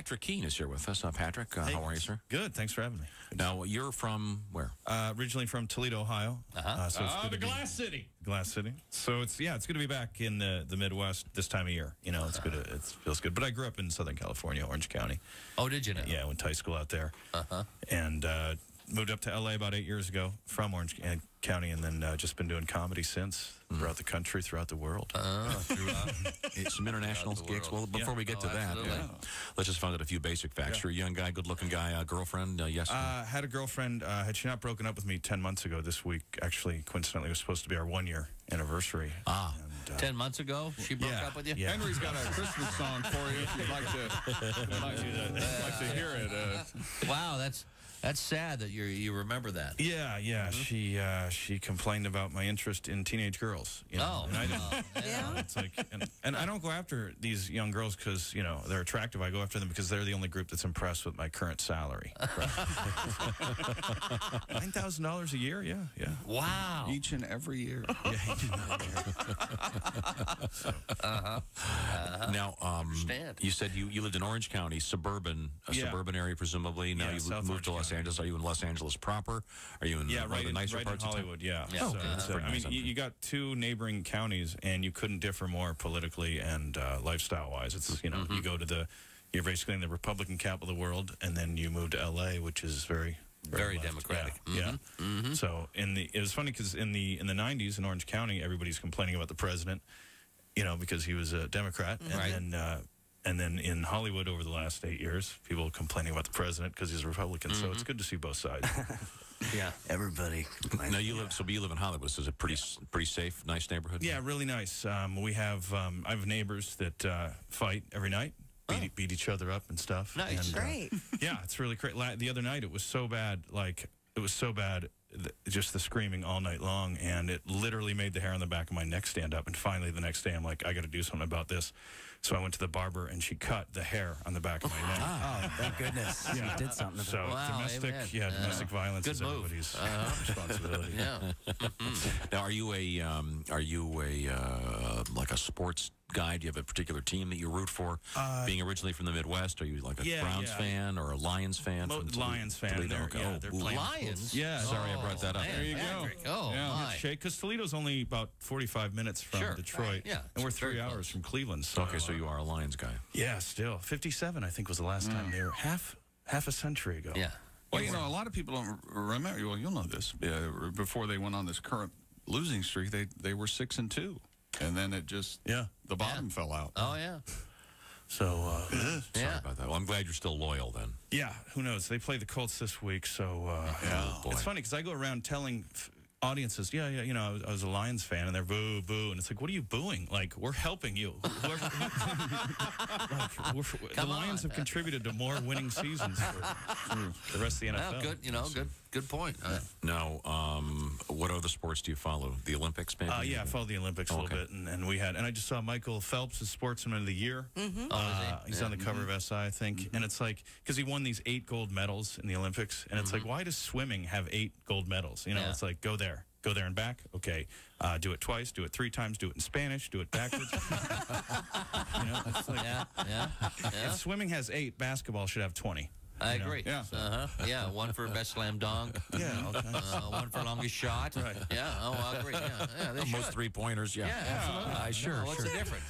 Patrick Keane is here with us. Uh, Patrick, uh, Hey. how are you, sir? Good. Thanks for having me. Now, you're from where? Uh, originally from Toledo, Ohio. Uh-huh. so it's Ah, good the to be- Glass City. Glass City. So it's yeah, it's good to be back in the, the Midwest this time of year. You know, it's good. To, it feels good. But I grew up in Southern California, Orange County. Oh, did you know? Yeah, I went to high school out there, Uh-huh. and uh, moved up to LA about eight years ago from Orange County, and then uh, just been doing comedy since throughout the country, throughout the world. Uh, throughout. Some international Throughout gigs. Well, before Yeah. we get Oh, to that, absolutely. uh, let's just find out a few basic facts. Yeah. You're a young guy, good-looking guy, uh, girlfriend. Uh, yes. Uh, had a girlfriend. Uh, had she not broken up with me ten months ago this week? Actually, coincidentally, it was supposed to be our one year anniversary. Ah. And, uh, Ten months ago, she broke yeah, up with you? Yeah. Henry's got a Christmas song for you if you'd like to, you'd like to, like to hear it. Uh, Wow, that's that's sad that you you remember that. Yeah, yeah. She uh, she complained about my interest in teenage girls. You know, Oh, and I didn't. Yeah. It's like, and, and I don't go after these young girls because you know they're attractive. I go after them because they're the only group that's impressed with my current salary. Nine thousand dollars a year. Yeah, yeah. Wow. each and every year. yeah he did not care. Now, um, you said you, you lived in Orange County, suburban, a Yeah. suburban area, presumably. Now Yeah, you South moved to Los County. Angeles. Are you in Los Angeles proper? Are you in Yeah, one of right, the in, nicer right in parts of town? Hollywood. Yeah. Yeah. Oh, So, okay, so, I mean, you, you got two neighboring counties, and you couldn't differ more politically and uh, lifestyle-wise. It's you know Mm-hmm. you go to the you're basically in the Republican capital of the world, and then you move to L.A., which is very Very democratic. Yeah. yeah. So in the it was funny because in the in the 90s in Orange County, everybody's complaining about the president, you know, because he was a Democrat, and Right. then. Uh, and then in Hollywood over the last eight years, people complaining about the president because he's a Republican. So it's good to see both sides. Yeah. Everybody. Now you live, so you live in Hollywood. So is it pretty, s- pretty safe, nice neighborhood? Yeah, really nice. Um, we have um, I have neighbors that uh, fight every night, beat, beat each other up and stuff. Nice. And, uh, Great. yeah, it's really great. La- The other night it was so bad, like it was so bad, th- just the screaming all night long, and it literally made the hair on the back of my neck stand up. And finally, the next day, I'm like, I got to do something about this. So I went to the barber, and she cut the hair on the back of my neck. Oh, thank goodness. Yeah. You did something So Wow, domestic, yeah, domestic violence Good is move. everybody's Uh-huh. responsibility. Yeah. Now, are you a um, are you a uh, like a sports guy? Do you have a particular team that you root for? Being originally from the Midwest, are you like a Uh, yeah, Browns yeah. fan or a Lions fan? Mo- Toledo- Lions fan. Toledo? They're, Okay. yeah, Oh, they're ooh. playing. Lions. Yeah. Sorry, I brought that up. man, There you go. Patrick. Oh, Yeah. my. Shake because Toledo's only about 45 minutes from Sure. Detroit. Yeah, And we're three hours close. from Cleveland. So, Okay, so uh, you are a Lions guy. Yeah, still. 57, I think, was the last time they were half half a century ago. Yeah. Well, you know, a lot of people don't remember. Well, you'll know this. Uh, before they went on this current losing streak, they they were six and two, and then it just Yeah. the bottom fell out. Oh, yeah. So, uh, Sorry Yeah. about that. Well, I'm glad you're still loyal then. yeah, who knows? They play the Colts this week. So, uh, Oh, it's funny because I go around telling f- audiences, yeah, yeah, you know, I was, I was a Lions fan, and they're boo, boo. And it's like, what are you booing? Like, we're helping you. Whoever, like, we're, the Come Lions on. have contributed to more winning seasons for, for the rest of the NFL. Well, good. You know, good. Good point. Uh, Now, um, what other sports do you follow? The Olympics, maybe? Uh, yeah, I followed the Olympics a Okay. little bit, and, and we had, and I just saw Michael Phelps as Sportsman of the Year. Mm-hmm. Oh, Uh, is he? he's on the cover of SI, I think, and it's like because he won these eight gold medals in the Olympics, and it's like, why does swimming have eight gold medals? You know, Yeah. it's like go there, go there and back. Okay, uh, do it twice, do it three times, do it in Spanish, do it backwards. you know, it's like yeah. Yeah. Yeah. if swimming has eight, basketball should have twenty. I you know? agree. Yeah. Uh huh. Yeah. One for best slam dunk. Yeah. Uh, one for longest shot. Right. Yeah. Oh, I agree. Yeah. Yeah. They Most three pointers, yeah. Yeah. Absolutely. Uh, sure, No, What's sure. the difference?